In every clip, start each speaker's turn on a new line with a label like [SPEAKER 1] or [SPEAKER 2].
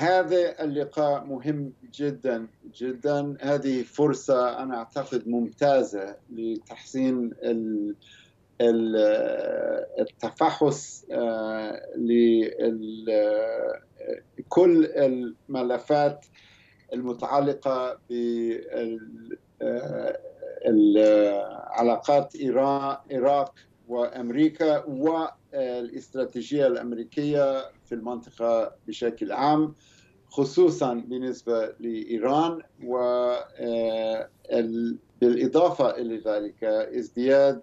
[SPEAKER 1] هذا اللقاء مهم جدا جدا. هذه فرصة أنا أعتقد ممتازة لتحسين التفحص لكل الملفات المتعلقة بالعلاقات إيران العراق وأمريكا والإستراتيجية الأمريكية في المنطقة بشكل عام خصوصا بالنسبة لإيران وبالإضافة إلى ذلك ازدياد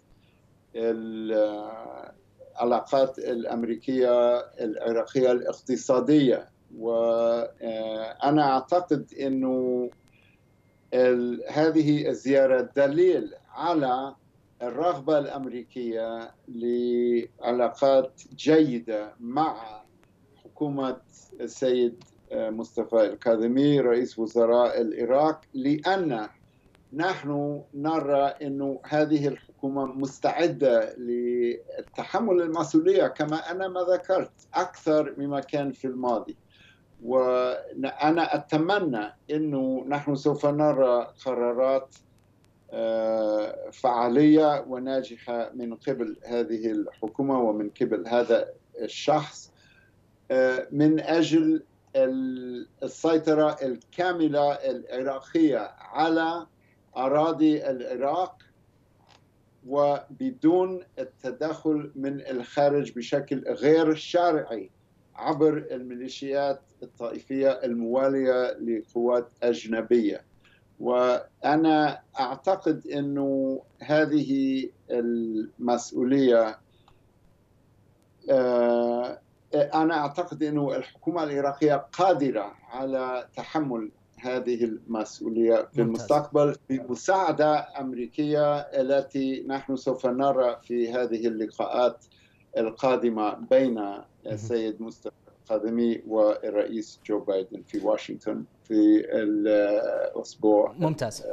[SPEAKER 1] العلاقات الأمريكية العراقية الاقتصادية. وأنا أعتقد أنه هذه الزيارة دليل على الرغبة الأمريكية لعلاقات جيدة مع حكومة السيد مصطفى الكاظمي رئيس وزراء العراق لأن نحن نرى أن هذه الحكومة مستعدة لتحمل المسؤولية. كما أنا ما ذكرت أكثر مما كان في الماضي. وأنا أتمنى أنه نحن سوف نرى قرارات فعالية وناجحة من قبل هذه الحكومة ومن قبل هذا الشخص من أجل السيطرة الكاملة العراقية على أراضي العراق وبدون التدخل من الخارج بشكل غير شرعي عبر الميليشيات الطائفية الموالية لقوات أجنبية. وأنا أعتقد أنه هذه المسؤولية أنا أعتقد أنه الحكومة العراقية قادرة على تحمل هذه المسؤولية في المستقبل بمساعدة أمريكية التي نحن سوف نرى في هذه اللقاءات القادمة بين السيد مصطفى القادمي والرئيس جو بايدن في واشنطن في الأسبوع.
[SPEAKER 2] ممتاز.